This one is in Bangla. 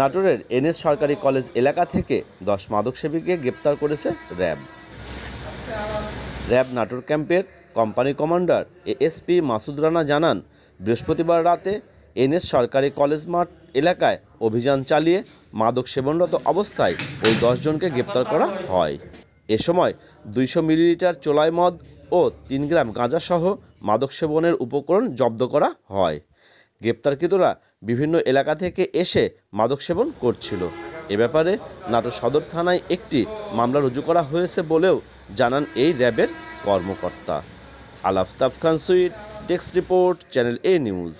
নাটোরের এনএস সরকারি কলেজ এলাকা থেকে দশ মাদকসেবীকে গ্রেপ্তার করেছে র্যাব। র্যাব নাটোর ক্যাম্পের company commander ASP Masud Rana জানান, বৃহস্পতিবার রাতে এনএস সরকারি কলেজ মাঠ এলাকায় অভিযান চালিয়ে মাদক সেবনরত অবস্থায় ওই দশজনকে গ্রেপ্তার করা হয়। এ সময় দুইশো মিলিলিটার চোলাই মদ ও তিন গ্রাম গাঁজাসহ মাদক সেবনের উপকরণ জব্দ করা হয়। গ্রেপ্তারকৃতরা বিভিন্ন এলাকা থেকে এসে মাদক সেবন করছিল। এ ব্যাপারে নাটোর সদর থানায় একটি মামলা রুজু করা হয়েছে বলেও জানান এই র্যাবের কর্মকর্তা। আলাফতাফ Khan Sweet, desk report, channel A news.